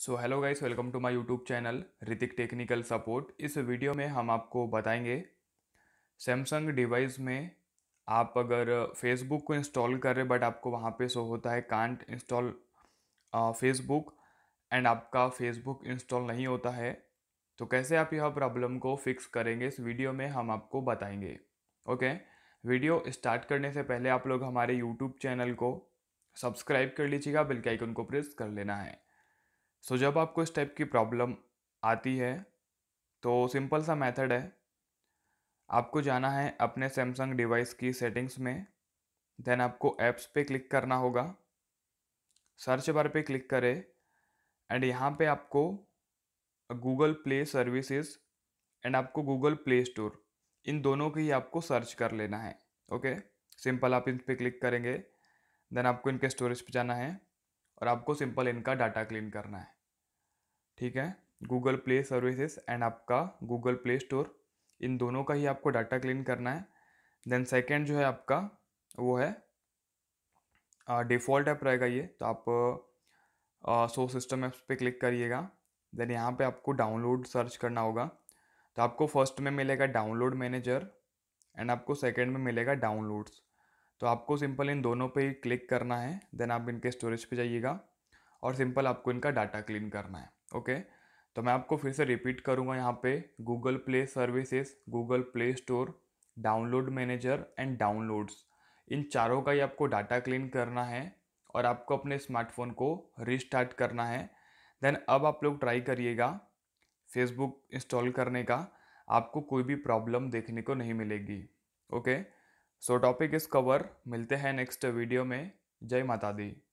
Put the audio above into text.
So hello guys welcome to my YouTube channel Ritik technical support इस video में हम आपको बताएँगे सैमसंग डिवाइस में आप अगर फेसबुक को इंस्टॉल कर रहे बट आपको वहाँ पे शो होता है कांट इंस्टॉल फेसबुक एंड आपका फेसबुक इंस्टॉल नहीं होता है तो कैसे आप यह प्रॉब्लम को फिक्स करेंगे, इस वीडियो में हम आपको बताएँगे ओके वीडियो स्टार्ट करने से पहले आप लोग हमारे यूट्यूब चैनल को सब्सक्राइब कर लीजिएगा बिल के आइकन को प्रेस कर लेना है। सो जब आपको इस टाइप की प्रॉब्लम आती है तो सिंपल सा मेथड है। आपको जाना है अपने सैमसंग डिवाइस की सेटिंग्स में देन आपको ऐप्स पे क्लिक करना होगा। सर्च बार पे क्लिक करें एंड यहाँ पे आपको गूगल प्ले सर्विसेज़ एंड आपको गूगल प्ले स्टोर इन दोनों की ही आपको सर्च कर लेना है। ओके सिंपल आप इन पर क्लिक करेंगे देन आपको इनके स्टोरेज पे जाना है। और आपको सिंपल इनका डाटा क्लीन करना है। ठीक है? गूगल प्ले सर्विसेज़ एंड आपका गूगल प्ले स्टोर, इन दोनों का ही आपको डाटा क्लीन करना है। देन सेकेंड जो है आपका, वो है डिफ़ॉल्ट ऐप रहेगा ये तो आप सो सिस्टम ऐप्स पे क्लिक करिएगा। देन यहाँ पे आपको डाउनलोड सर्च करना होगा। तो आपको फ़र्स्ट में मिलेगा डाउनलोड मैनेजर एंड आपको सेकेंड में मिलेगा डाउनलोड्स। तो आपको सिंपल इन दोनों पे ही क्लिक करना है, देन आप इनके स्टोरेज पे जाइएगा और सिंपल आपको इनका डाटा क्लीन करना है ओके तो मैं आपको फिर से रिपीट करूँगा यहाँ पे Google Play services Google Play Store download manager and downloads इन चारों का ही आपको डाटा क्लीन करना है और आपको अपने स्मार्टफ़ोन को रिस्टार्ट करना है। देन अब आप लोग ट्राई करिएगा फेसबुक इंस्टॉल करने का, आपको कोई भी प्रॉब्लम देखने को नहीं मिलेगी okay so topic is cover मिलते हैं नेक्स्ट वीडियो में. जय माता दी.